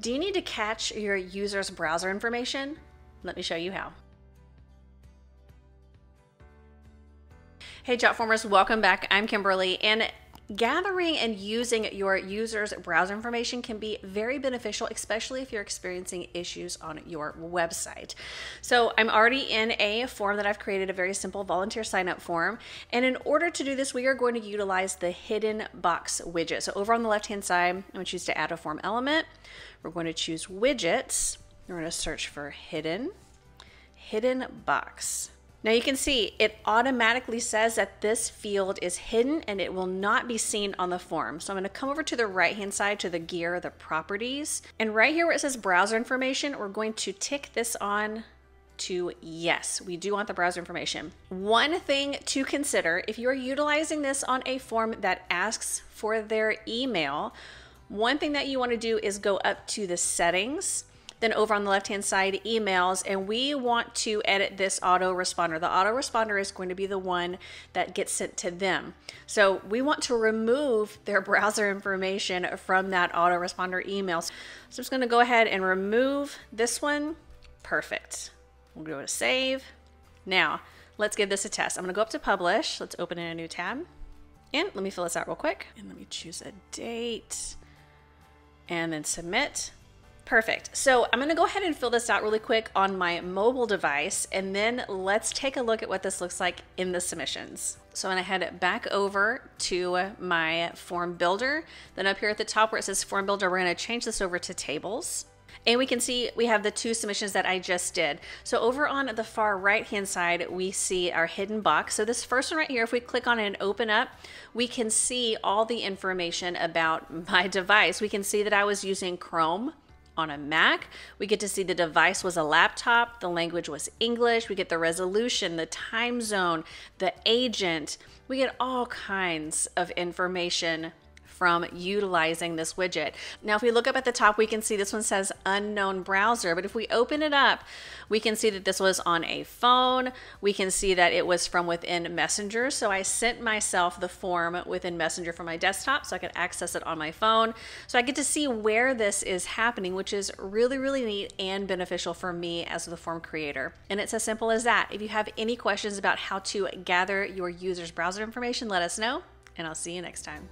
Do you need to catch your user's browser information? Let me show you how. Hey Jotformers, welcome back. I'm Kimberly and gathering and using your user's browser information can be very beneficial, especially if you're experiencing issues on your website. So I'm already in a form that I've created, a very simple volunteer sign up form. And in order to do this, we are going to utilize the hidden box widget. So over on the left-hand side, I'm gonna choose to add a form element. We're going to choose widgets. We're going to search for hidden, hidden box. Now you can see it automatically says that this field is hidden and it will not be seen on the form. So I'm going to come over to the right hand side to the gear, the properties. And right here where it says browser information, we're going to tick this on to yes, we do want the browser information. One thing to consider if you're utilizing this on a form that asks for their email, one thing that you want to do is go up to the settings, then over on the left hand side, emails, and we want to edit this autoresponder. The autoresponder is going to be the one that gets sent to them. So we want to remove their browser information from that autoresponder email. So I'm just going to go ahead and remove this one. Perfect. We'll go to save. Now, let's give this a test. I'm going to go up to publish. Let's open in a new tab. And let me fill this out real quick. And let me choose a date and then submit. Perfect. So I'm going to go ahead and fill this out really quick on my mobile device, and then let's take a look at what this looks like in the submissions. So I'm going to head back over to my form builder. Then up here at the top where it says form builder, we're going to change this over to tables. And we can see we have the two submissions that I just did. So over on the far right hand side, we see our hidden box. So this first one right here, if we click on it and open up, we can see all the information about my device. We can see that I was using Chrome on a Mac. We get to see the device was a laptop, the language was English, we get the resolution, the time zone, the agent. We get all kinds of information from utilizing this widget. Now, if we look up at the top, we can see this one says unknown browser, but if we open it up, we can see that this was on a phone. We can see that it was from within Messenger. So I sent myself the form within Messenger from my desktop so I could access it on my phone. So I get to see where this is happening, which is really, really neat and beneficial for me as the form creator. And it's as simple as that. If you have any questions about how to gather your user's browser information, let us know, and I'll see you next time.